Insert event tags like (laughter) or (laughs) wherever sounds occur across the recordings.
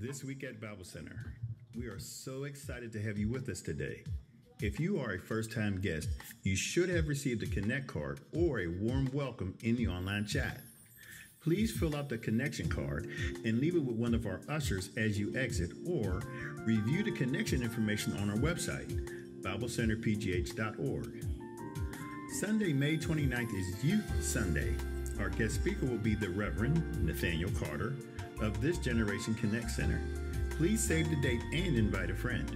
This week at Bible Center, we are so excited to have you with us today. If you are a first time guest, you should have received a Connect card or a warm welcome in the online chat. Please fill out the connection card and leave it with one of our ushers as you exit, or review the connection information on our website, BibleCenterPGH.org. Sunday, May 29th is Youth Sunday. Our guest speaker will be the Reverend Nathaniel Carter of This Generation Connect Center. Please save the date and invite a friend.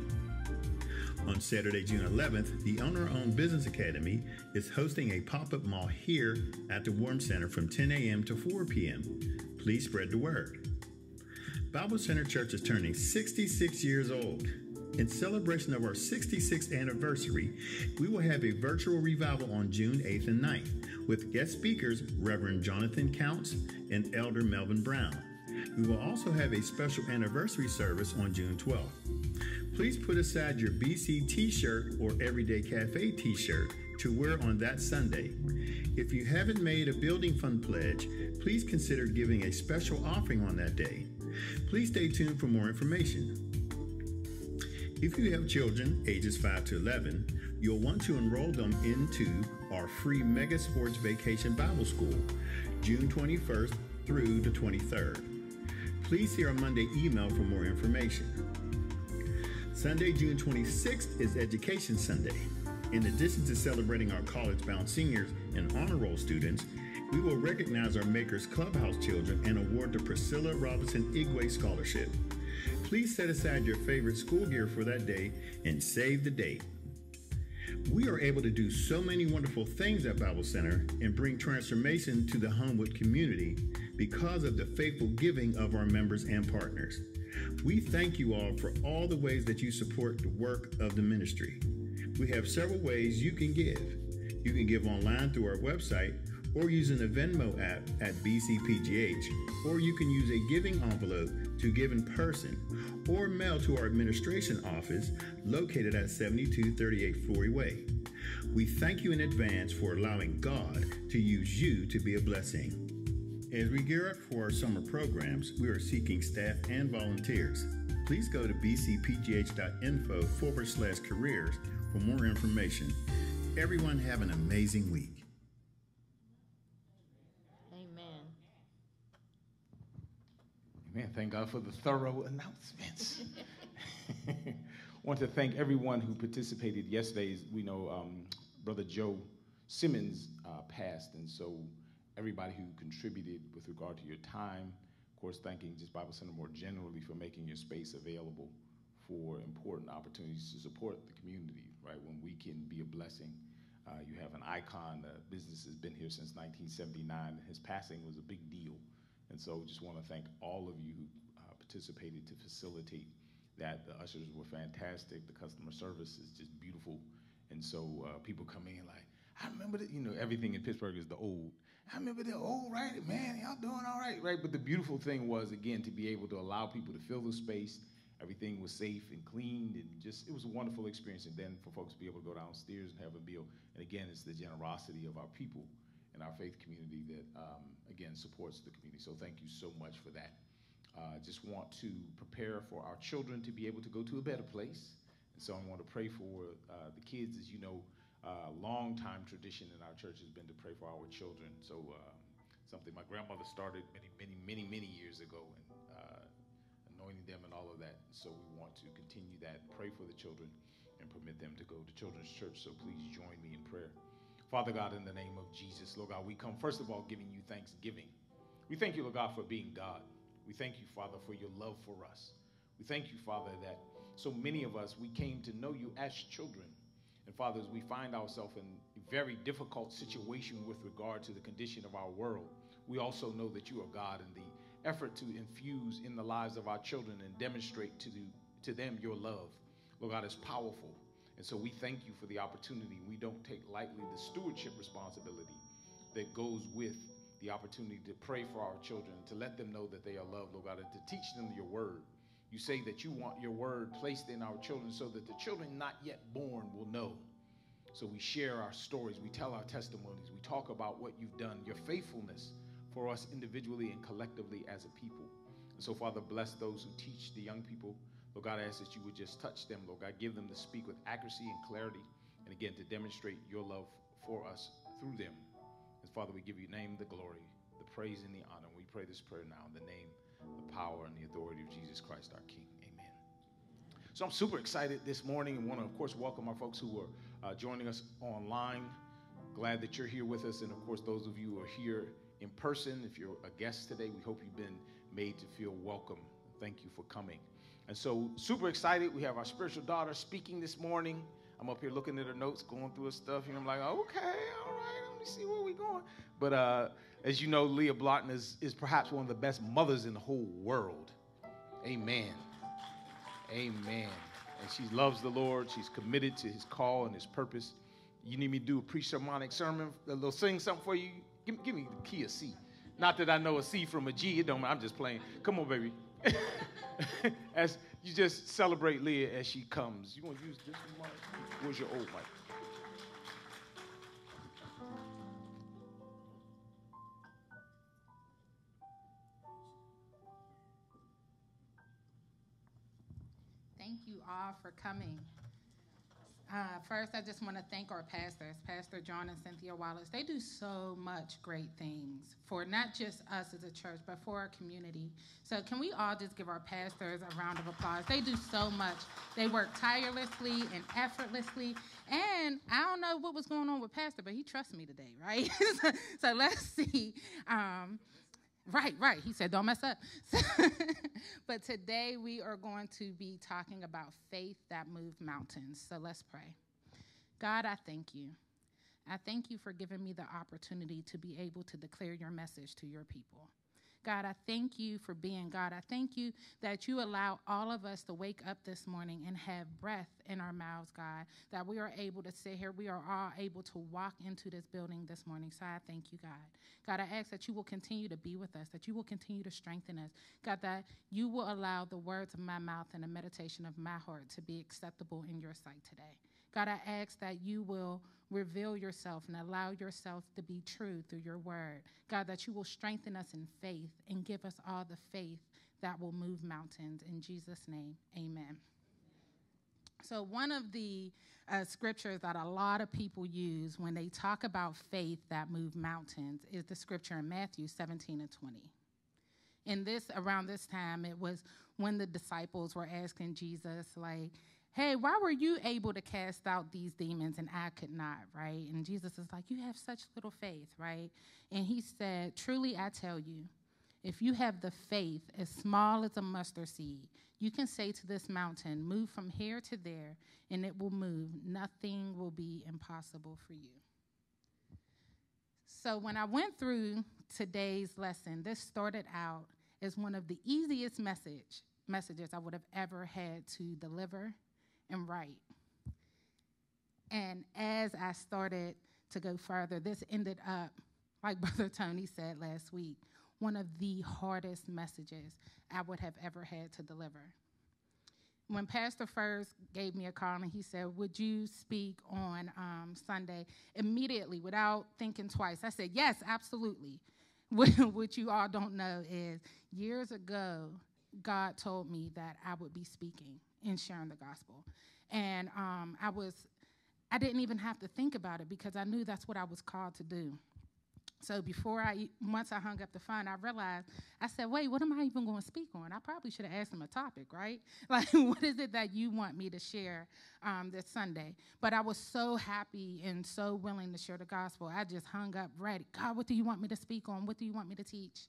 On Saturday, June 11th, the Owner Owned Business Academy is hosting a pop up mall here at the Warm Center from 10 a.m. to 4 p.m. Please spread the word. Bible Center Church is turning 66 years old. In celebration of our 66th anniversary, we will have a virtual revival on June 8th and 9th with guest speakers Reverend Jonathan Counts and Elder Melvin Brown. We will also have a special anniversary service on June 12th. Please put aside your BC t shirt or Everyday Cafe t shirt to wear on that Sunday. If you haven't made a building fund pledge, please consider giving a special offering on that day. Please stay tuned for more information. If you have children ages 5 to 11, you'll want to enroll them into our free Mega Sports Vacation Bible School, June 21st through the 23rd. Please see our Monday email for more information. Sunday, June 26th is Education Sunday. In addition to celebrating our college bound seniors and honor roll students, we will recognize our Makers Clubhouse children and award the Priscilla Robinson Igwe Scholarship. Please set aside your favorite school gear for that day and save the date. We are able to do so many wonderful things at Bible Center and bring transformation to the Homewood community because of the faithful giving of our members and partners. We thank you all for all the ways that you support the work of the ministry. We have several ways you can give. You can give online through our website or using the Venmo app at BCPGH, or you can use a giving envelope to give in person or mail to our administration office located at 7238 Fleury Way. We thank you in advance for allowing God to use you to be a blessing. As we gear up for our summer programs, we are seeking staff and volunteers. Please go to bcpgh.info forward slash careers for more information. Everyone have an amazing week. Amen. Amen. Thank God for the thorough announcements. (laughs) (laughs) want to thank everyone who participated yesterday. We know um, Brother Joe Simmons uh, passed, and so everybody who contributed with regard to your time. Of course, thanking just Bible Center more generally for making your space available for important opportunities to support the community, right? When we can be a blessing. Uh, you have an icon. The business has been here since 1979. His passing was a big deal. And so just want to thank all of you who uh, participated to facilitate that. The ushers were fantastic. The customer service is just beautiful. And so uh, people come in like, I remember that, you know, everything in Pittsburgh is the old. I remember the old, right? Man, y'all doing all right, right? But the beautiful thing was, again, to be able to allow people to fill the space. Everything was safe and cleaned, and just, it was a wonderful experience. And then for folks to be able to go downstairs and have a meal. And again, it's the generosity of our people and our faith community that, um, again, supports the community. So thank you so much for that. Uh, just want to prepare for our children to be able to go to a better place. And so I want to pray for uh, the kids, as you know, uh, long time tradition in our church has been to pray for our children. So uh, something my grandmother started many, many, many, many years ago, and uh, anointing them and all of that. So we want to continue that. Pray for the children and permit them to go to children's church. So please join me in prayer. Father God, in the name of Jesus, Lord God, we come first of all giving you thanksgiving. We thank you, Lord God, for being God. We thank you, Father, for your love for us. We thank you, Father, that so many of us, we came to know you as children. And Father, as we find ourselves in a very difficult situation with regard to the condition of our world, we also know that you are God and the effort to infuse in the lives of our children and demonstrate to, the, to them your love, Lord God, is powerful. And so we thank you for the opportunity. We don't take lightly the stewardship responsibility that goes with the opportunity to pray for our children, to let them know that they are loved, Lord God, and to teach them your word. You say that you want your word placed in our children so that the children not yet born will know. So we share our stories, we tell our testimonies, we talk about what you've done, your faithfulness for us individually and collectively as a people. And so, Father, bless those who teach the young people. Lord God, I ask that you would just touch them, Lord God. Give them to speak with accuracy and clarity, and again, to demonstrate your love for us through them. And Father, we give you name, the glory, the praise, and the honor. We pray this prayer now in the name, the power, and the authority of Jesus Christ, our King. Amen. So I'm super excited this morning and want to, of course, welcome our folks who are uh, joining us online. Glad that you're here with us. And of course, those of you who are here in person, if you're a guest today, we hope you've been made to feel welcome. Thank you for coming. And so, super excited. We have our spiritual daughter speaking this morning. I'm up here looking at her notes, going through her stuff, and I'm like, okay, all right, let me see where we're going. But uh, as you know, Leah Broughton is, is perhaps one of the best mothers in the whole world. Amen. Amen. And she loves the Lord. She's committed to his call and his purpose. You need me to do a pre-sermonic sermon, a little sing something for you? Give, give me the key of C. Not that I know a C from a G. It don't. Matter. I'm just playing. Come on, baby. (laughs) as you just celebrate Leah as she comes. You want to use this mic? Where's your old mic? You all for coming. Uh, first, I just want to thank our pastors, Pastor John and Cynthia Wallace. They do so much great things for not just us as a church, but for our community. So, can we all just give our pastors a round of applause? They do so much. They work tirelessly and effortlessly. And I don't know what was going on with Pastor, but he trusts me today, right? (laughs) so, let's see. Um, Right, right. He said, don't mess up. (laughs) but today we are going to be talking about faith that moved mountains. So let's pray. God, I thank you. I thank you for giving me the opportunity to be able to declare your message to your people. God, I thank you for being God. I thank you that you allow all of us to wake up this morning and have breath in our mouths, God, that we are able to sit here. We are all able to walk into this building this morning. So I thank you, God. God, I ask that you will continue to be with us, that you will continue to strengthen us. God, that you will allow the words of my mouth and the meditation of my heart to be acceptable in your sight today. God, I ask that you will reveal yourself and allow yourself to be true through your word. God, that you will strengthen us in faith and give us all the faith that will move mountains. In Jesus' name, amen. So, one of the uh, scriptures that a lot of people use when they talk about faith that move mountains is the scripture in Matthew 17 and 20. In this, around this time, it was when the disciples were asking Jesus, like, hey, why were you able to cast out these demons and I could not, right? And Jesus is like, you have such little faith, right? And he said, truly I tell you, if you have the faith as small as a mustard seed, you can say to this mountain, move from here to there, and it will move. Nothing will be impossible for you. So when I went through today's lesson, this started out as one of the easiest message messages I would have ever had to deliver and write. And as I started to go further, this ended up, like (laughs) Brother Tony said last week, one of the hardest messages I would have ever had to deliver. When Pastor first gave me a call and he said, Would you speak on um, Sunday? Immediately, without thinking twice, I said, Yes, absolutely. (laughs) what you all don't know is years ago, God told me that I would be speaking and sharing the gospel. And um, I was, I didn't even have to think about it because I knew that's what I was called to do. So before I, once I hung up the phone, I realized, I said, wait, what am I even going to speak on? I probably should have asked him a topic, right? (laughs) Like, what is it that you want me to share um, this Sunday? But I was so happy and so willing to share the gospel. I just hung up ready. God, what do you want me to speak on? What do you want me to teach?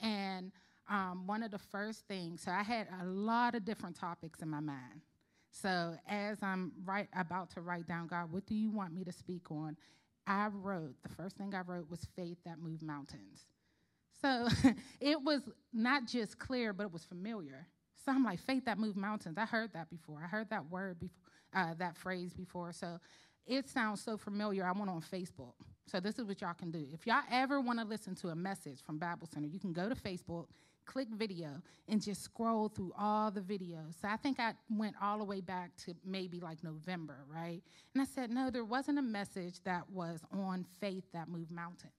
And um, one of the first things, so I had a lot of different topics in my mind. So as I'm right about to write down, God, what do you want me to speak on? I wrote, the first thing I wrote was faith that moved mountains. So (laughs) it was not just clear, but it was familiar. So I'm like, faith that moved mountains. I heard that before. I heard that word before, uh, that phrase before. So it sounds so familiar. I went on Facebook. So this is what y'all can do. If y'all ever want to listen to a message from Bible Center, you can go to Facebook click video and just scroll through all the videos. So I think I went all the way back to maybe like November, right? And I said, no, there wasn't a message that was on faith that moved mountains.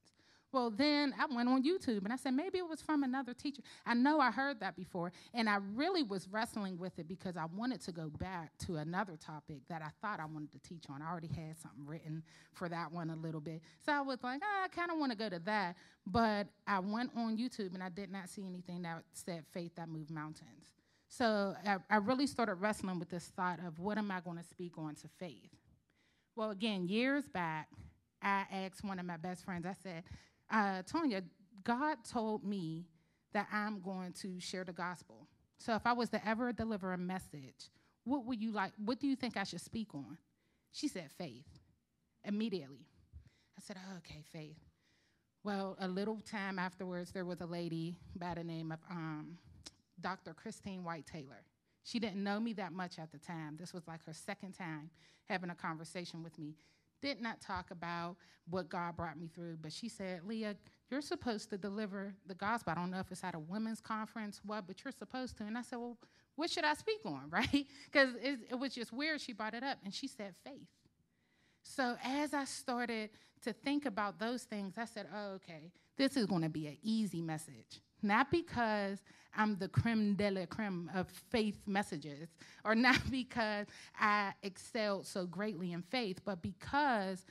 Well, then I went on YouTube and I said, maybe it was from another teacher. I know I heard that before. And I really was wrestling with it because I wanted to go back to another topic that I thought I wanted to teach on. I already had something written for that one a little bit. So I was like, oh, I kind of want to go to that. But I went on YouTube and I did not see anything that said faith that moved mountains. So I, I really started wrestling with this thought of what am I going to speak on to faith? Well, again, years back, I asked one of my best friends, I said, uh, Tonya, God told me that I'm going to share the gospel. So if I was to ever deliver a message, what would you like? What do you think I should speak on? She said faith immediately. I said, oh, okay, faith. Well, a little time afterwards, there was a lady by the name of um, Dr. Christine White Taylor. She didn't know me that much at the time. This was like her second time having a conversation with me did not talk about what God brought me through, but she said, Leah, you're supposed to deliver the gospel. I don't know if it's at a women's conference, what, but you're supposed to. And I said, well, what should I speak on, (laughs) right? Because it, it was just weird. She brought it up, and she said faith. So as I started to think about those things, I said, oh, okay, this is going to be an easy message. Not because I'm the creme de la creme of faith messages, or (laughs) not because I excelled so greatly in faith, but because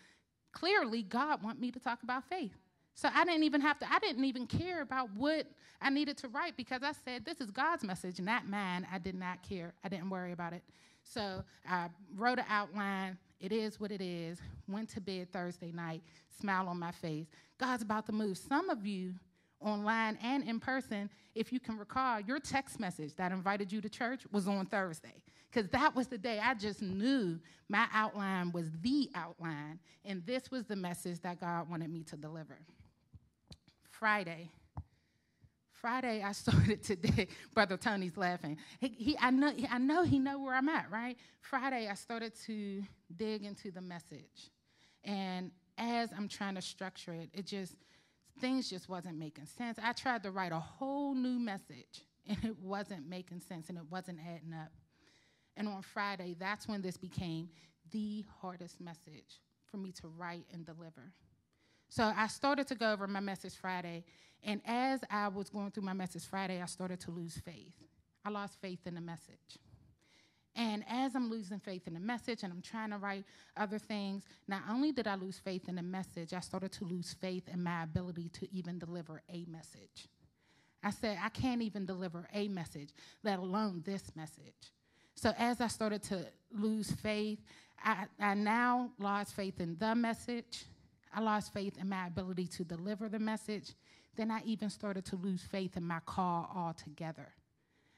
clearly God want me to talk about faith. So I didn't even have to, I didn't even care about what I needed to write because I said, this is God's message, not mine. I did not care. I didn't worry about it. So I wrote an outline. It is what it is. Went to bed Thursday night, smile on my face. God's about to move. Some of you online and in person, if you can recall, your text message that invited you to church was on Thursday. Because that was the day I just knew my outline was the outline, and this was the message that God wanted me to deliver. Friday, Friday, I (laughs) started today. Brother Tony's laughing. He, he, I know, I know he know where I'm at, right? Friday, I started to dig into the message, and as I'm trying to structure it, it just things just wasn't making sense. I tried to write a whole new message (laughs) and it wasn't making sense and it wasn't adding up. And on Friday, that's when this became the hardest message for me to write and deliver. So I started to go over my message Friday, and as I was going through my message Friday, I started to lose faith. I lost faith in the message. And as I'm losing faith in the message and I'm trying to write other things, not only did I lose faith in the message, I started to lose faith in my ability to even deliver a message. I said, I can't even deliver a message, let alone this message. So as I started to lose faith, I, I now lost faith in the message. I lost faith in my ability to deliver the message. Then I even started to lose faith in my call altogether.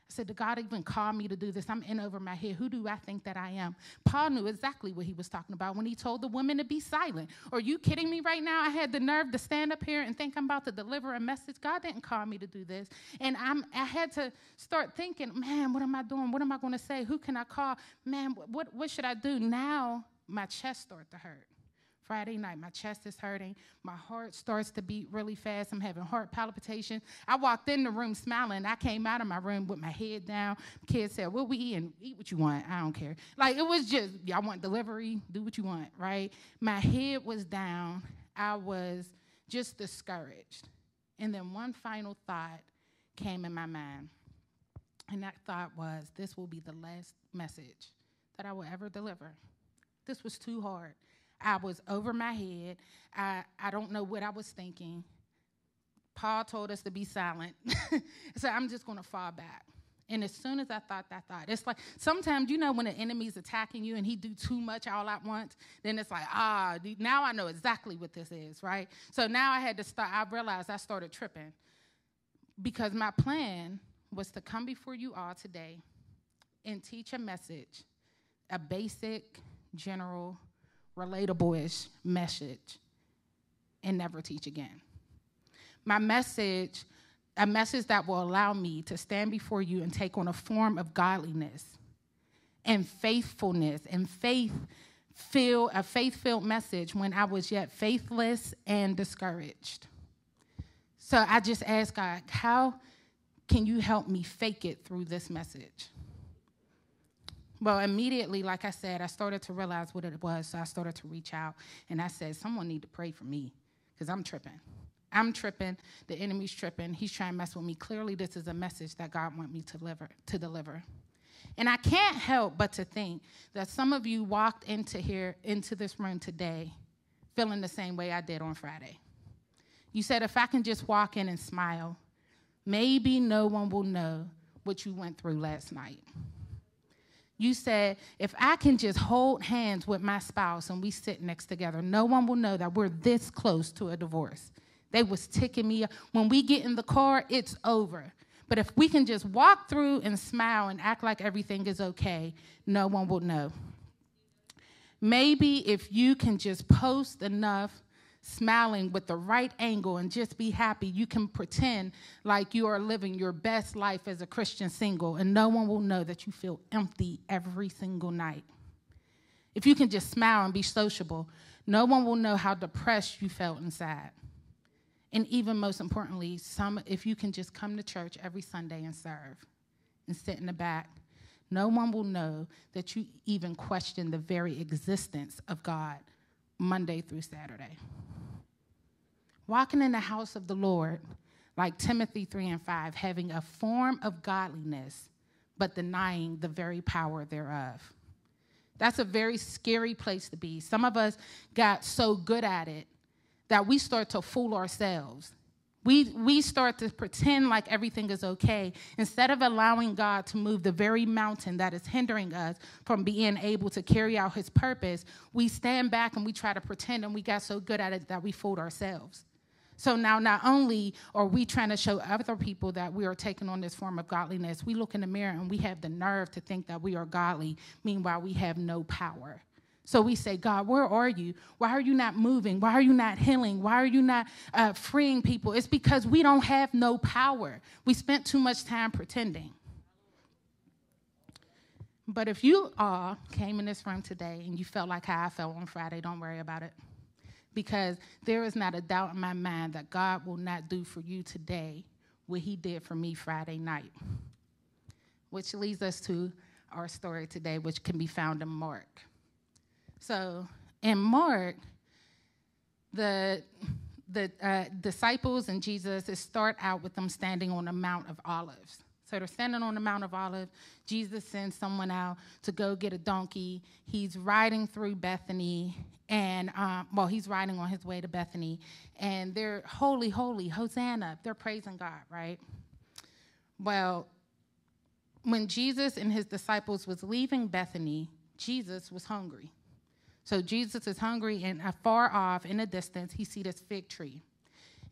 I said, Did God even call me to do this? I'm in over my head. Who do I think that I am? Paul knew exactly what he was talking about when he told the women to be silent. Are you kidding me right now? I had the nerve to stand up here and think I'm about to deliver a message. God didn't call me to do this. And I'm, I had to start thinking, man, what am I doing? What am I going to say? Who can I call? Man, what, what should I do? Now my chest started to hurt. Friday night, my chest is hurting. My heart starts to beat really fast. I'm having heart palpitation. I walked in the room smiling. I came out of my room with my head down. Kids said, What we eating? Eat what you want. I don't care. Like it was just, y'all want delivery? Do what you want, right? My head was down. I was just discouraged. And then one final thought came in my mind. And that thought was, This will be the last message that I will ever deliver. This was too hard. I was over my head. I, I don't know what I was thinking. Paul told us to be silent. (laughs) so I'm just going to fall back. And as soon as I thought that thought, it's like sometimes you know when the enemy's attacking you and he do too much all at once, then it's like, ah, now I know exactly what this is, right? So now I had to start, I realized I started tripping because my plan was to come before you all today and teach a message, a basic, general relatable-ish message and never teach again. My message, a message that will allow me to stand before you and take on a form of godliness and faithfulness and faith feel a faith-filled message when I was yet faithless and discouraged. So I just asked God, how can you help me fake it through this message? Well, immediately, like I said, I started to realize what it was, so I started to reach out and I said, Someone need to pray for me because I'm tripping. I'm tripping, the enemy's tripping, he's trying to mess with me. Clearly, this is a message that God wants me to deliver, to deliver. And I can't help but to think that some of you walked into here, into this room today, feeling the same way I did on Friday. You said, if I can just walk in and smile, maybe no one will know what you went through last night. You said, if I can just hold hands with my spouse and we sit next together, no one will know that we're this close to a divorce. They was ticking me. When we get in the car, it's over. But if we can just walk through and smile and act like everything is okay, no one will know. Maybe if you can just post enough smiling with the right angle and just be happy, you can pretend like you are living your best life as a Christian single, and no one will know that you feel empty every single night. If you can just smile and be sociable, no one will know how depressed you felt inside. And even most importantly, some if you can just come to church every Sunday and serve and sit in the back, no one will know that you even question the very existence of God Monday through Saturday walking in the house of the Lord, like Timothy 3 and 5, having a form of godliness, but denying the very power thereof. That's a very scary place to be. Some of us got so good at it that we start to fool ourselves. We, we start to pretend like everything is okay instead of allowing God to move the very mountain that is hindering us from being able to carry out his purpose. We stand back and we try to pretend, and we got so good at it that we fooled ourselves. So now, not only are we trying to show other people that we are taking on this form of godliness, we look in the mirror and we have the nerve to think that we are godly. Meanwhile, we have no power. So we say, God, where are you? Why are you not moving? Why are you not healing? Why are you not uh, freeing people? It's because we don't have no power. We spent too much time pretending. But if you all came in this room today and you felt like how I felt on Friday, don't worry about it because there is not a doubt in my mind that God will not do for you today what he did for me Friday night. Which leads us to our story today, which can be found in Mark. So in Mark, the the uh, disciples and Jesus start out with them standing on the Mount of Olives. So they're standing on the Mount of Olives. Jesus sends someone out to go get a donkey. He's riding through Bethany, and um, well, he's riding on his way to Bethany, and they're holy, holy, Hosanna. They're praising God, right? Well, when Jesus and his disciples was leaving Bethany, Jesus was hungry. So Jesus is hungry, and afar off in the distance, he see this fig tree.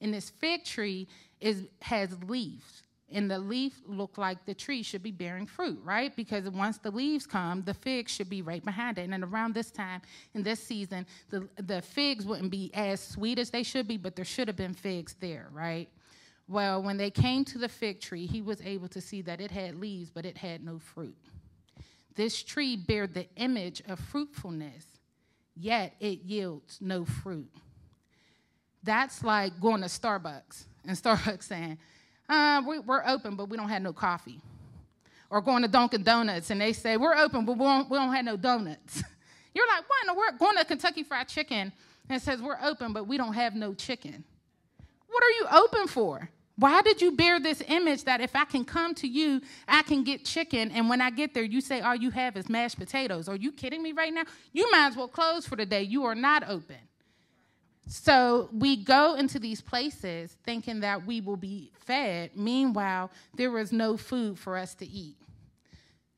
And this fig tree is has leaves and the leaf looked like the tree should be bearing fruit, right? Because once the leaves come, the figs should be right behind it. And around this time in this season, the, the figs wouldn't be as sweet as they should be, but there should have been figs there, right? Well, when they came to the fig tree, he was able to see that it had leaves, but it had no fruit. This tree bear the image of fruitfulness, yet it yields no fruit. That's like going to Starbucks and (laughs) Starbucks saying, uh, we, are open, but we don't have no coffee. Or going to Dunkin' Donuts and they say, we're open, but we don't, we don't have no donuts. (laughs) You're like, what in the world? Going to Kentucky Fried Chicken and says, we're open, but we don't have no chicken. What are you open for? Why did you bear this image that if I can come to you, I can get chicken, and when I get there, you say all you have is mashed potatoes? Are you kidding me right now? You might as well close for the day. You are not open. So we go into these places thinking that we will be fed. Meanwhile, there was no food for us to eat.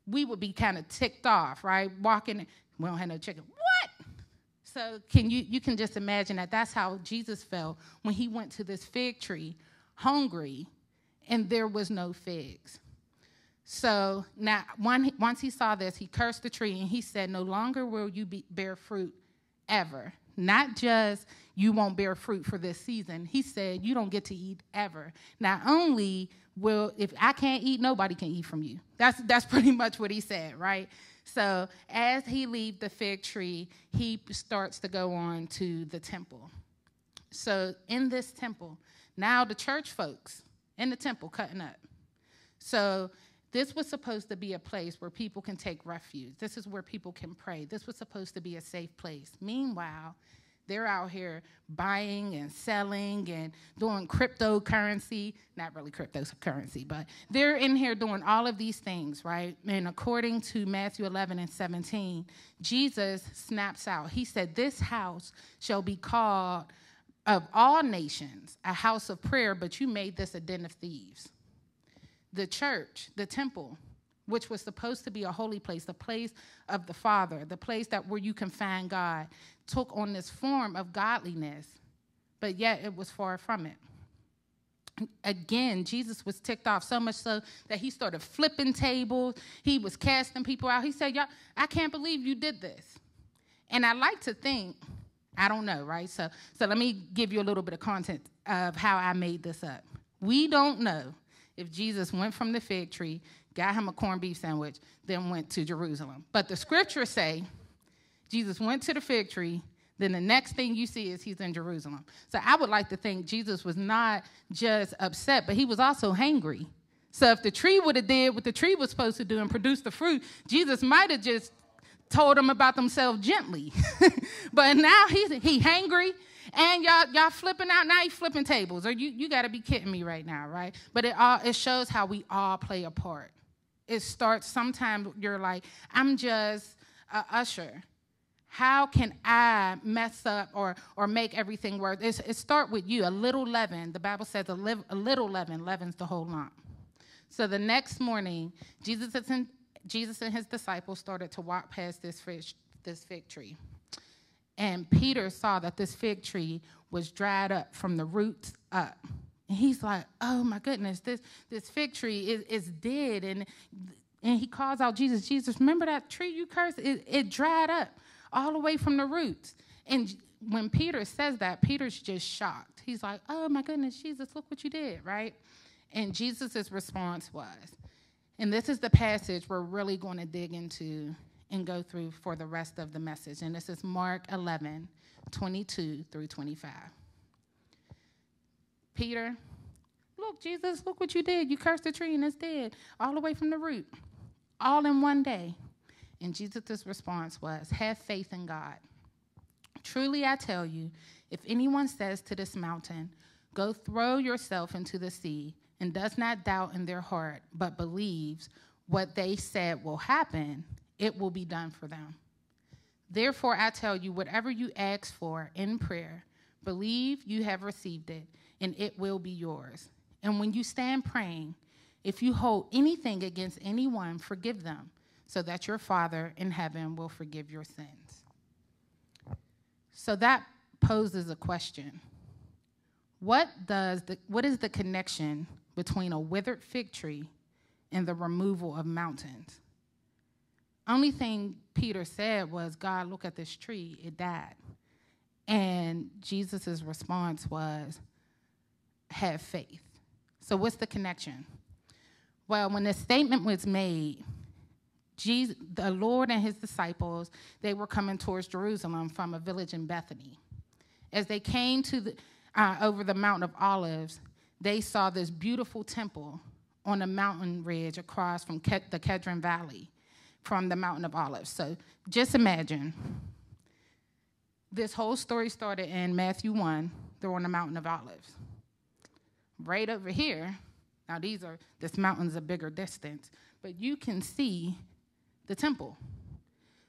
We would be kind of ticked off, right? Walking, we don't have no chicken. What? So can you you can just imagine that that's how Jesus felt when he went to this fig tree, hungry, and there was no figs. So now, one, once he saw this, he cursed the tree and he said, "No longer will you be, bear fruit, ever." Not just you won't bear fruit for this season. He said you don't get to eat ever. Not only will if I can't eat, nobody can eat from you. That's that's (laughs) pretty much what he said, right? So as he leaves the fig tree, he starts to go on to the temple. So in this temple, now the church folks in the temple cutting up. So this was supposed to be a place where people can take refuge. This is where people can pray. This was supposed to be a safe place. Meanwhile, They're out here buying and selling and doing cryptocurrency. Not really cryptocurrency, but they're in here doing all of these things, right? And according to Matthew 11 and 17, Jesus snaps out. He said, This house shall be called of all nations a house of prayer, but you made this a den of thieves. The church, the temple, which was supposed to be a holy place, the place of the Father, the place that where you can find God, took on this form of godliness, but yet it was far from it. Again, Jesus was ticked off so much so that he started flipping tables. He was casting people out. He said, Y'all, I can't believe you did this. And I like to think, I don't know, right? So, so let me give you a little bit of content of how I made this up. We don't know if Jesus went from the fig tree, got him a corned beef sandwich, then went to Jerusalem. But the scriptures say Jesus went to the fig tree, then the next thing you see is he's in Jerusalem. So I would like to think Jesus was not just upset, but he was also hangry. So if the tree would have did what the tree was supposed to do and produce the fruit, Jesus might have just told them about themselves gently. (laughs) but now he's he hangry and y'all y'all flipping out now you flipping tables. Or you you got to be kidding me right now right? But it all it shows how we all play a part. It starts sometimes you're like i'm just a usher. How can i mess up or or make everything work it's, it start with you a little leaven. The bible says a, a little leaven leavens the whole lump. So the next morning jesus and jesus and his disciples started to walk past this fish this fig tree and Peter saw that this fig tree was dried up from the roots up. And he's like, oh my goodness, this, this fig tree is, is dead. And, and he calls out Jesus, Jesus, remember that tree you cursed? It, it dried up all the way from the roots. And when Peter says that, Peter's just shocked. He's like, oh my goodness, Jesus, look what you did, right? And Jesus' response was, and this is the passage we're really going to dig into and go through for the rest of the message. And this is Mark 11, 22 through 25. Peter, look, Jesus, look what you did. You cursed the tree and it's dead, all the way from the root, all in one day. And Jesus' response was, Have faith in God. Truly, I tell you, if anyone says to this mountain, Go throw yourself into the sea, and does not doubt in their heart, but believes what they said will happen, it will be done for them. Therefore, I tell you, whatever you ask for in prayer, believe you have received it, and it will be yours. And when you stand praying, if you hold anything against anyone, forgive them, so that your Father in heaven will forgive your sins. So that poses a question. What does the, what is the connection between a withered fig tree and the removal of mountains? Only thing Peter said was, God, look at this tree, it died. And Jesus' response was, have faith. So, what's the connection? Well, when the statement was made, Jesus, the Lord and his disciples, they were coming towards Jerusalem from a village in Bethany. As they came to the, uh, over the Mountain of Olives, they saw this beautiful temple on a mountain ridge across from Ke- the Kedron Valley from the Mountain of Olives. So just imagine this whole story started in Matthew 1, they're on the Mountain of Olives. Right over here, now these are, this mountain's a bigger distance, but you can see the temple.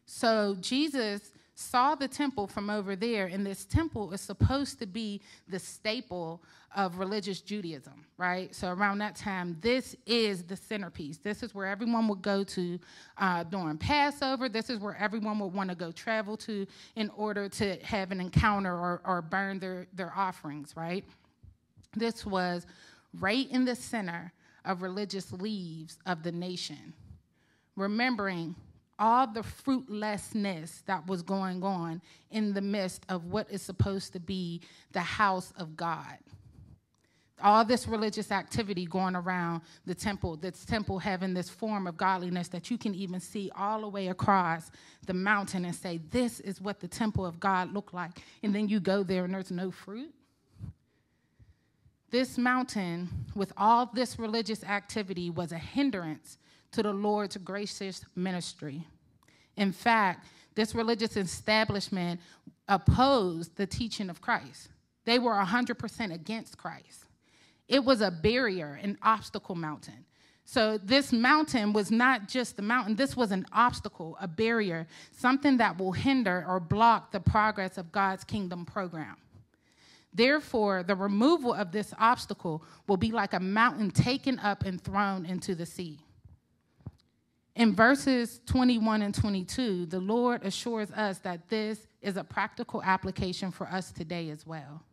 So Jesus saw the temple from over there, and this temple is supposed to be the staple of religious Judaism, right? So around that time, this is the centerpiece. This is where everyone would go to uh, during Passover. This is where everyone would want to go travel to in order to have an encounter or, or burn their, their offerings, right? This was right in the center of religious leaves of the nation. Remembering all the fruitlessness that was going on in the midst of what is supposed to be the house of God. All this religious activity going around the temple, this temple having this form of godliness that you can even see all the way across the mountain and say, This is what the temple of God looked like. And then you go there and there's no fruit. This mountain, with all this religious activity, was a hindrance to the Lord's gracious ministry. In fact, this religious establishment opposed the teaching of Christ. They were 100% against Christ. It was a barrier, an obstacle mountain. So, this mountain was not just the mountain, this was an obstacle, a barrier, something that will hinder or block the progress of God's kingdom program. Therefore, the removal of this obstacle will be like a mountain taken up and thrown into the sea. In verses 21 and 22, the Lord assures us that this is a practical application for us today as well.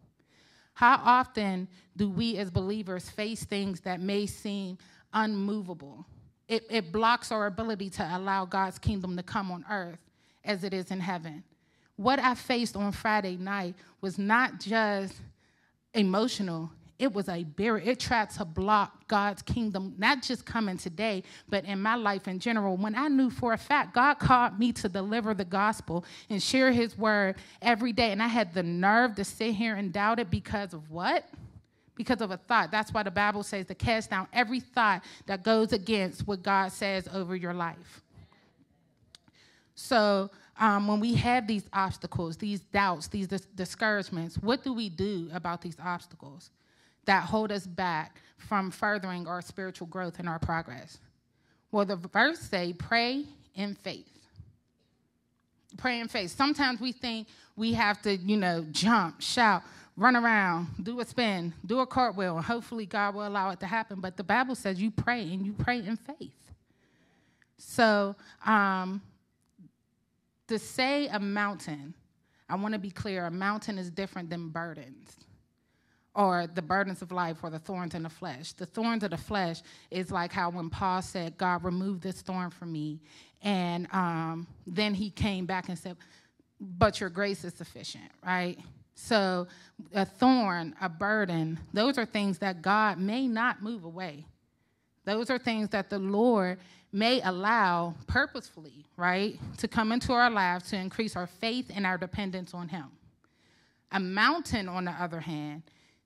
How often do we as believers face things that may seem unmovable? It, it blocks our ability to allow God's kingdom to come on earth as it is in heaven. What I faced on Friday night was not just emotional, it was a barrier. It tried to block God's kingdom, not just coming today, but in my life in general. When I knew for a fact God called me to deliver the gospel and share his word every day, and I had the nerve to sit here and doubt it because of what? Because of a thought. That's why the Bible says to cast down every thought that goes against what God says over your life. So, um, when we have these obstacles, these doubts, these dis- discouragements, what do we do about these obstacles? That hold us back from furthering our spiritual growth and our progress? Well, the verse say, pray in faith. Pray in faith. Sometimes we think we have to, you know, jump, shout, run around, do a spin, do a cartwheel, and hopefully God will allow it to happen. But the Bible says you pray and you pray in faith. So, um, to say a mountain, I want to be clear a mountain is different than burdens or the burdens of life or the thorns in the flesh. The thorns of the flesh is like how when Paul said, God, remove this thorn from me. And um, then he came back and said, But your grace is sufficient, right? So a thorn, a burden, those are things that God may not move away. Those are things that the Lord may allow purposefully, right, to come into our lives to increase our faith and our dependence on Him. A mountain, on the other hand,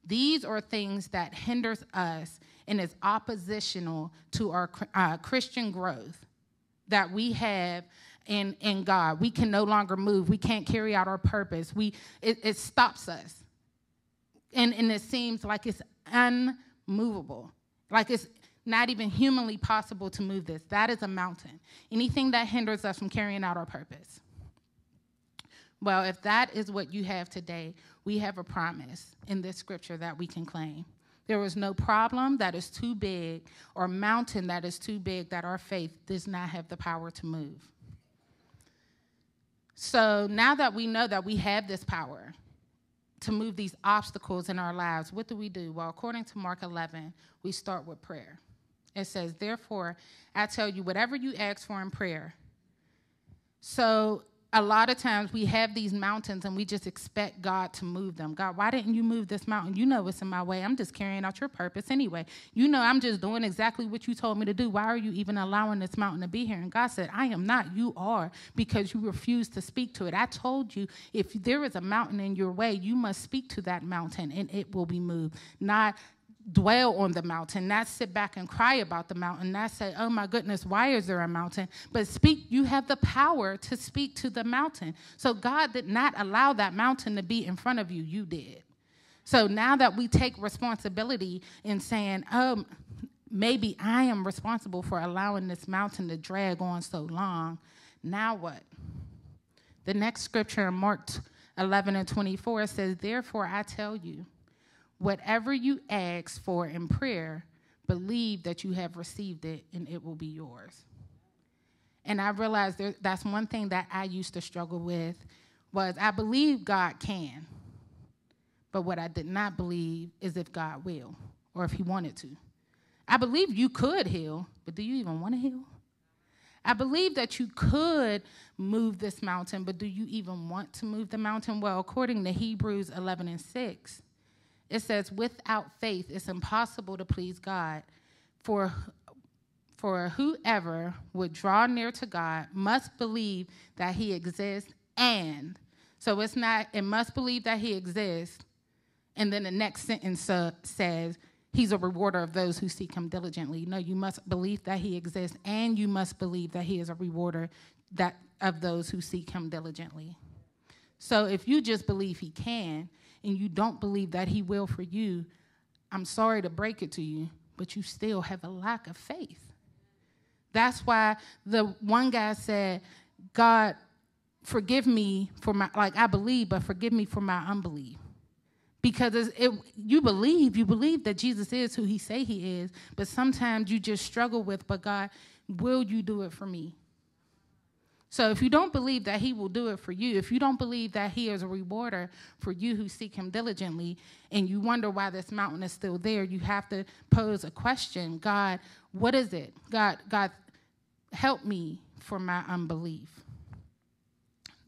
these are things that hinders us and is oppositional to our uh, Christian growth that we have in, in God. We can no longer move. We can't carry out our purpose. We, it, it stops us. And, and it seems like it's unmovable. Like it's not even humanly possible to move this. That is a mountain. Anything that hinders us from carrying out our purpose. Well, if that is what you have today, we have a promise in this scripture that we can claim. There is no problem that is too big or mountain that is too big that our faith does not have the power to move. So now that we know that we have this power to move these obstacles in our lives, what do we do? Well, according to Mark 11, we start with prayer. It says, Therefore, I tell you, whatever you ask for in prayer. So a lot of times we have these mountains and we just expect God to move them. God, why didn't you move this mountain? You know it's in my way. I'm just carrying out your purpose anyway. You know I'm just doing exactly what you told me to do. Why are you even allowing this mountain to be here? And God said, I am not. You are because you refuse to speak to it. I told you if there is a mountain in your way, you must speak to that mountain and it will be moved. Not dwell on the mountain, not sit back and cry about the mountain, not say, oh my goodness, why is there a mountain? But speak, you have the power to speak to the mountain. So God did not allow that mountain to be in front of you, you did. So now that we take responsibility in saying, oh, maybe I am responsible for allowing this mountain to drag on so long, now what? The next scripture in Mark 11 and 24 says, Therefore I tell you, Whatever you ask for in prayer, believe that you have received it and it will be yours. And I realized there, that's one thing that I used to struggle with was I believe God can. But what I did not believe is if God will or if he wanted to. I believe you could heal, but do you even want to heal? I believe that you could move this mountain, but do you even want to move the mountain? Well, according to Hebrews 11 and 6, it says, without faith, it's impossible to please God. For, for whoever would draw near to God must believe that he exists and. So it's not, it must believe that he exists. And then the next sentence uh, says, He's a rewarder of those who seek him diligently. No, you must believe that he exists, and you must believe that he is a rewarder that of those who seek him diligently. So if you just believe he can and you don't believe that he will for you, I'm sorry to break it to you, but you still have a lack of faith. That's why the one guy said, God, forgive me for my, like, I believe, but forgive me for my unbelief. Because it, you believe, you believe that Jesus is who he say he is, but sometimes you just struggle with, but God, will you do it for me? So if you don't believe that he will do it for you, if you don't believe that he is a rewarder for you who seek him diligently, and you wonder why this mountain is still there, you have to pose a question. God, what is it? God, God, help me for my unbelief.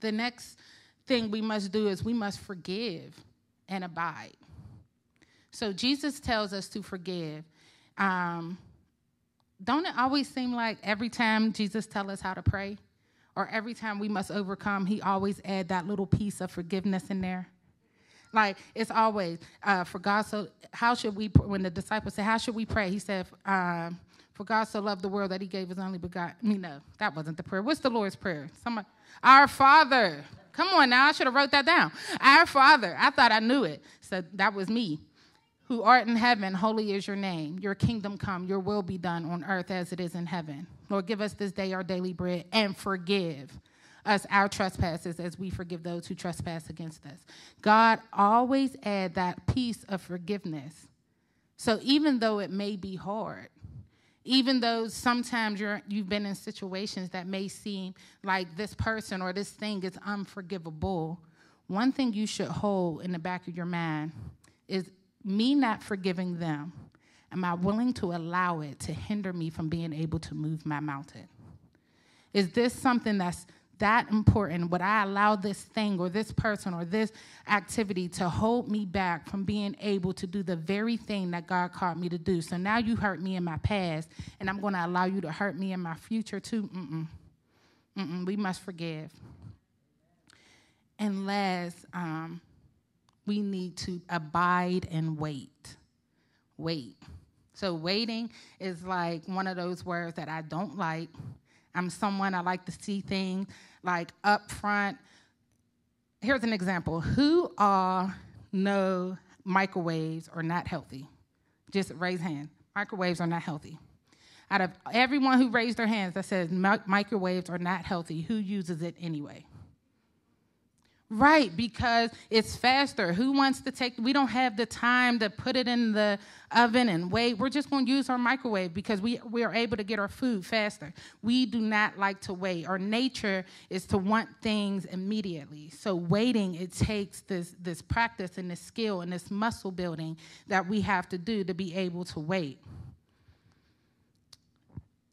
The next thing we must do is we must forgive and abide. So Jesus tells us to forgive. Um, don't it always seem like every time Jesus tells us how to pray, or every time we must overcome, he always add that little piece of forgiveness in there. Like it's always uh, for God. So how should we? When the disciples said, "How should we pray?" He said, uh, "For God so loved the world that He gave His only begotten." I mean, no, that wasn't the prayer. What's the Lord's prayer? Our Father. Come on now, I should have wrote that down. Our Father. I thought I knew it. So that was me who art in heaven, holy is your name. Your kingdom come, your will be done on earth as it is in heaven. Lord, give us this day our daily bread and forgive us our trespasses as we forgive those who trespass against us. God always add that piece of forgiveness. So even though it may be hard, even though sometimes you're, you've been in situations that may seem like this person or this thing is unforgivable, one thing you should hold in the back of your mind is me not forgiving them, am I willing to allow it to hinder me from being able to move my mountain? Is this something that's that important? Would I allow this thing or this person or this activity to hold me back from being able to do the very thing that God called me to do? So now you hurt me in my past, and I'm going to allow you to hurt me in my future too? Mm-mm. Mm-mm. We must forgive. And last, um, we need to abide and wait. Wait. So, waiting is like one of those words that I don't like. I'm someone I like to see things like up front. Here's an example Who all know microwaves are not healthy? Just raise hand. Microwaves are not healthy. Out of everyone who raised their hands that says microwaves are not healthy, who uses it anyway? Right, because it's faster. Who wants to take, we don't have the time to put it in the oven and wait. We're just going to use our microwave because we, we are able to get our food faster. We do not like to wait. Our nature is to want things immediately. So waiting, it takes this, this practice and this skill and this muscle building that we have to do to be able to wait.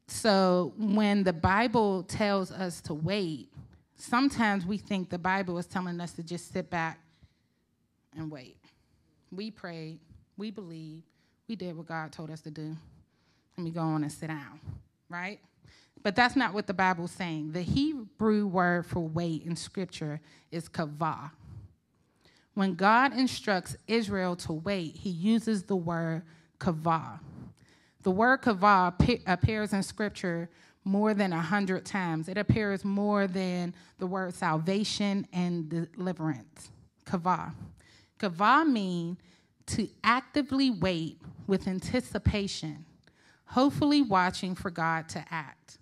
So when the Bible tells us to wait, sometimes we think the Bible is telling us to just sit back and wait. We prayed, we believed, we did what God told us to do, and we go on and sit down, right? But that's not what the Bible's saying. The Hebrew word for wait in Scripture is kavah. When God instructs Israel to wait, he uses the word kavah. The word kavah appears in Scripture more than a hundred times. It appears more than the word salvation and deliverance. Kavah. Kavah means to actively wait with anticipation, hopefully watching for God to act.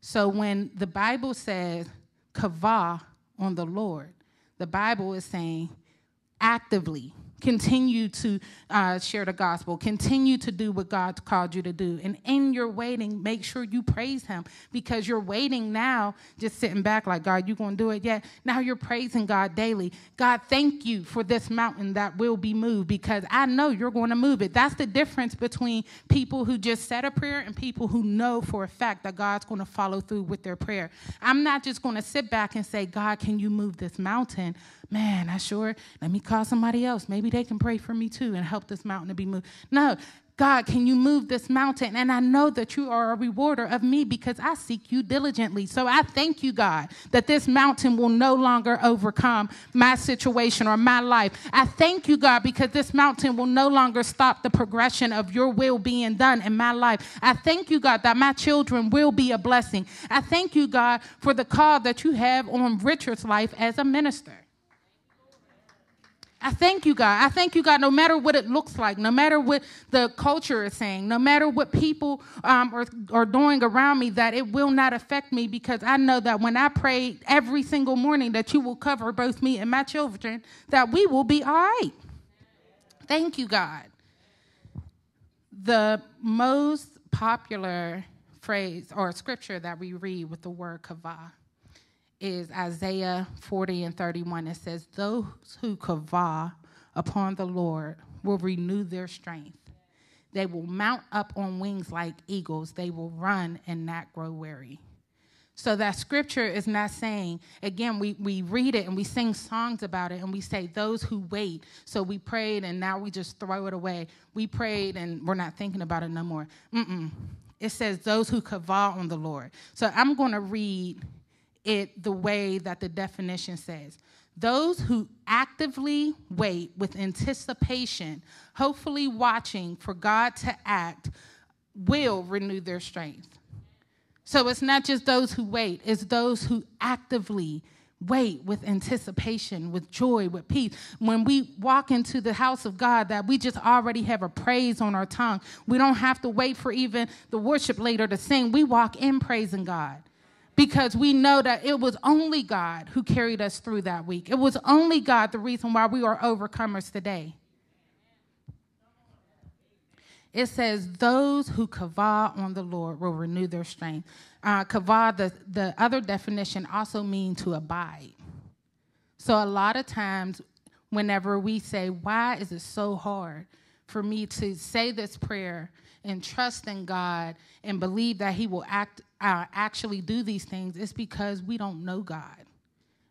So when the Bible says kavah on the Lord, the Bible is saying actively Continue to uh, share the gospel. Continue to do what God called you to do. And in your waiting, make sure you praise Him because you're waiting now, just sitting back like, God, you going to do it yet? Now you're praising God daily. God, thank you for this mountain that will be moved because I know you're going to move it. That's the difference between people who just said a prayer and people who know for a fact that God's going to follow through with their prayer. I'm not just going to sit back and say, God, can you move this mountain? Man, I sure, let me call somebody else. Maybe they can pray for me too and help this mountain to be moved. No, God, can you move this mountain? And I know that you are a rewarder of me because I seek you diligently. So I thank you, God, that this mountain will no longer overcome my situation or my life. I thank you, God, because this mountain will no longer stop the progression of your will being done in my life. I thank you, God, that my children will be a blessing. I thank you, God, for the call that you have on Richard's life as a minister. I thank you, God. I thank you, God, no matter what it looks like, no matter what the culture is saying, no matter what people um, are, are doing around me, that it will not affect me because I know that when I pray every single morning that you will cover both me and my children, that we will be all right. Thank you, God. The most popular phrase or scripture that we read with the word kavah is Isaiah 40 and 31. It says, Those who kavah upon the Lord will renew their strength. They will mount up on wings like eagles. They will run and not grow weary. So that scripture is not saying, again, we, we read it and we sing songs about it and we say, those who wait. So we prayed and now we just throw it away. We prayed and we're not thinking about it no more. Mm-mm. It says, those who kavah on the Lord. So I'm going to read it the way that the definition says. Those who actively wait with anticipation, hopefully watching for God to act, will renew their strength. So it's not just those who wait, it's those who actively wait with anticipation, with joy, with peace. When we walk into the house of God, that we just already have a praise on our tongue. We don't have to wait for even the worship leader to sing. We walk in praising God because we know that it was only God who carried us through that week. It was only God the reason why we are overcomers today. It says, Those who kavah on the Lord will renew their strength. Uh, kavah, the, the other definition, also means to abide. So a lot of times, whenever we say, Why is it so hard for me to say this prayer and trust in God and believe that He will act uh, actually do these things, it's because we don't know God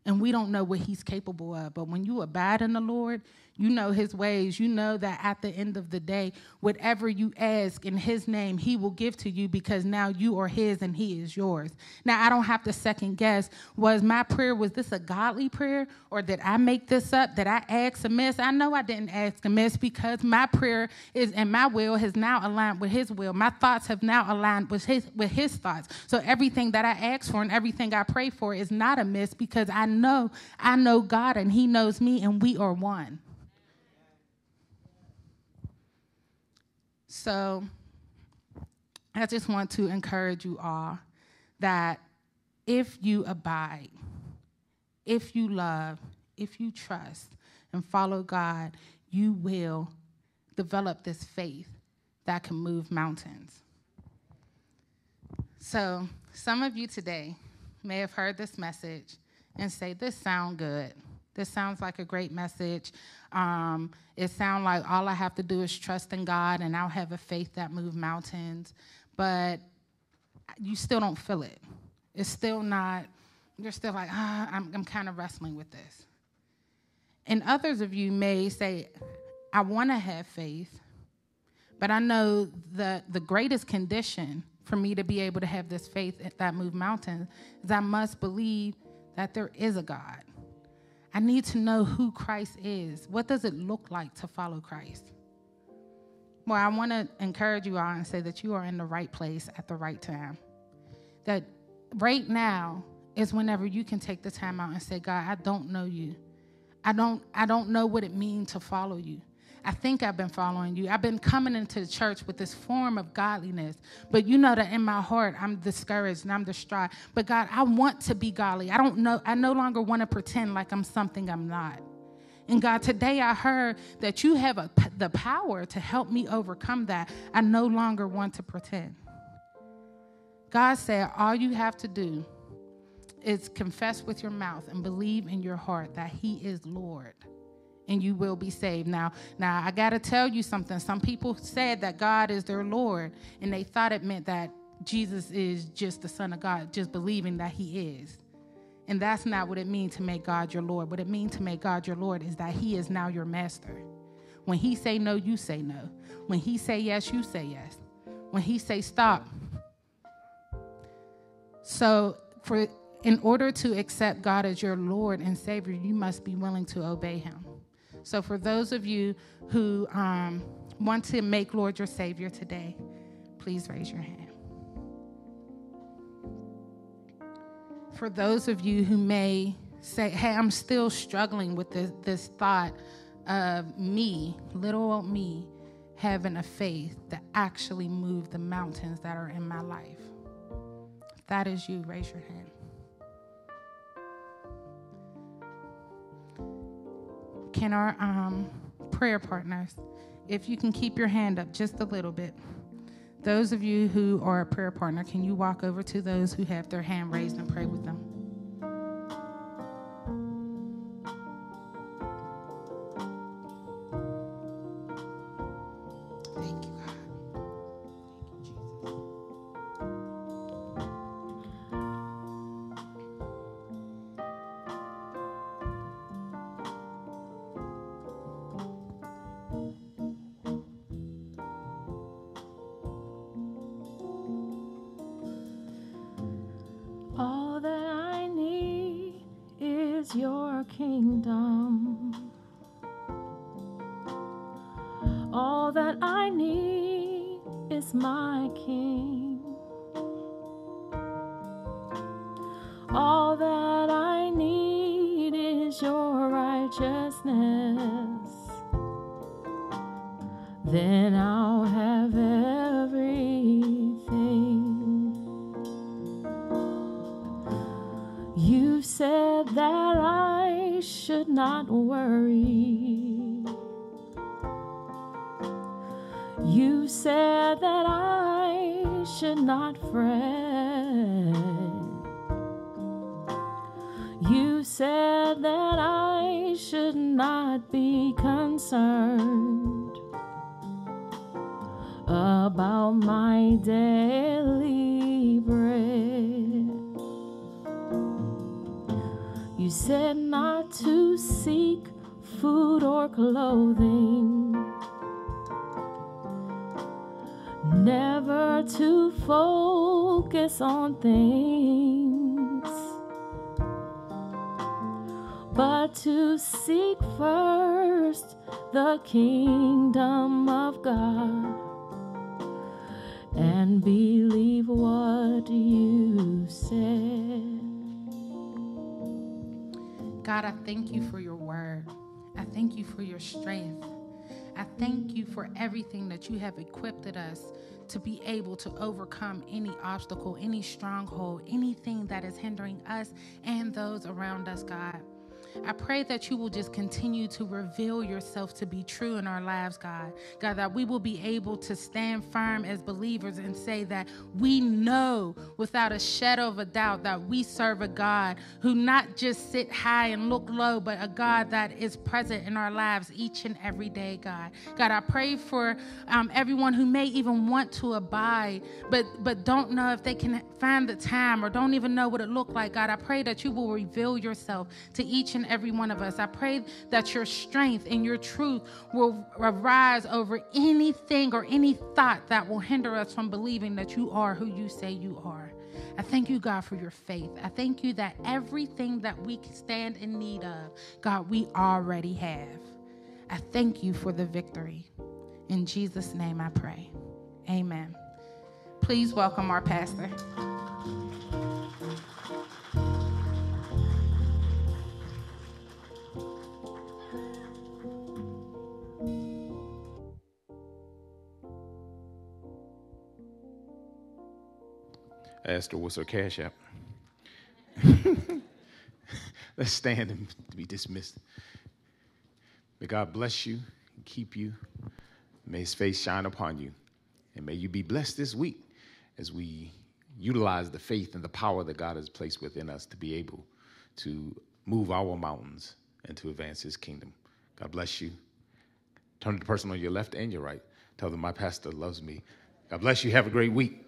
and we don't know what He's capable of. But when you abide in the Lord, you know his ways. You know that at the end of the day, whatever you ask in his name, he will give to you because now you are his and he is yours. Now, I don't have to second guess was my prayer, was this a godly prayer or did I make this up? Did I ask amiss? I know I didn't ask amiss because my prayer is and my will has now aligned with his will. My thoughts have now aligned with his, with his thoughts. So everything that I ask for and everything I pray for is not amiss because I know I know God and he knows me and we are one. So I just want to encourage you all that if you abide, if you love, if you trust and follow God, you will develop this faith that can move mountains. So, some of you today may have heard this message and say, This sounds good. This sounds like a great message. Um, it sounds like all I have to do is trust in God and I'll have a faith that moves mountains. But you still don't feel it. It's still not, you're still like, ah, I'm, I'm kind of wrestling with this. And others of you may say, I want to have faith, but I know that the greatest condition for me to be able to have this faith that move mountains is I must believe that there is a God. I need to know who Christ is. What does it look like to follow Christ? Well, I want to encourage you all and say that you are in the right place at the right time. That right now is whenever you can take the time out and say, God, I don't know you. I don't I don't know what it means to follow you. I think I've been following you. I've been coming into the church with this form of godliness, but you know that in my heart I'm discouraged and I'm distraught. But God, I want to be godly. I don't know, I no longer want to pretend like I'm something I'm not. And God, today I heard that you have a, the power to help me overcome that. I no longer want to pretend. God said, all you have to do is confess with your mouth and believe in your heart that He is Lord and you will be saved. Now, now I got to tell you something. Some people said that God is their Lord, and they thought it meant that Jesus is just the Son of God, just believing that He is. And that's not what it means to make God your Lord. What it means to make God your Lord is that He is now your master. When he say no, you say no. When he say yes, you say yes. When he say stop. So for in order to accept God as your Lord and Savior, you must be willing to obey him. So for those of you who um, want to make Lord your Savior today, please raise your hand. For those of you who may say, hey, I'm still struggling with this, this thought of me, little old me, having a faith that actually moved the mountains that are in my life. If that is you, raise your hand. Can our um, prayer partners, if you can keep your hand up just a little bit. Those of you who are a prayer partner, can you walk over to those who have their hand raised and pray with them? that I should not be concerned about my daily bread. You said not to seek food or clothing, never to focus on things kingdom of God and believe what you said. God, I thank you for your word. I thank you for your strength. I thank you for everything that you have equipped us to be able to overcome any obstacle, any stronghold, anything that is hindering us and those around us, God. I pray that you will just continue to reveal yourself to be true in our lives, God. God, that we will be able to stand firm as believers and say that we know without a shadow of a doubt that we serve a God who not just sit high and look low, but a God that is present in our lives each and every day, God. God, I pray for um, everyone who may even want to abide, but but don't know if they can find the time or don't even know what it looked like. God, I pray that you will reveal yourself to each and every one of us. I pray that your strength and your truth will arise over anything or any thought that will hinder us from believing that you are who you say you are. I thank you, God, for your faith. I thank you that everything that we stand in need of, God, we already have. I thank you for the victory. In Jesus' name I pray. Amen. Please welcome our pastor. Asked her what's her cash app. (laughs) Let's stand and be dismissed. May God bless you and keep you. May his face shine upon you. And may you be blessed this week as we utilize the faith and the power that God has placed within us to be able to move our mountains and to advance his kingdom. God bless you. Turn to the person on your left and your right. Tell them my pastor loves me. God bless you. Have a great week.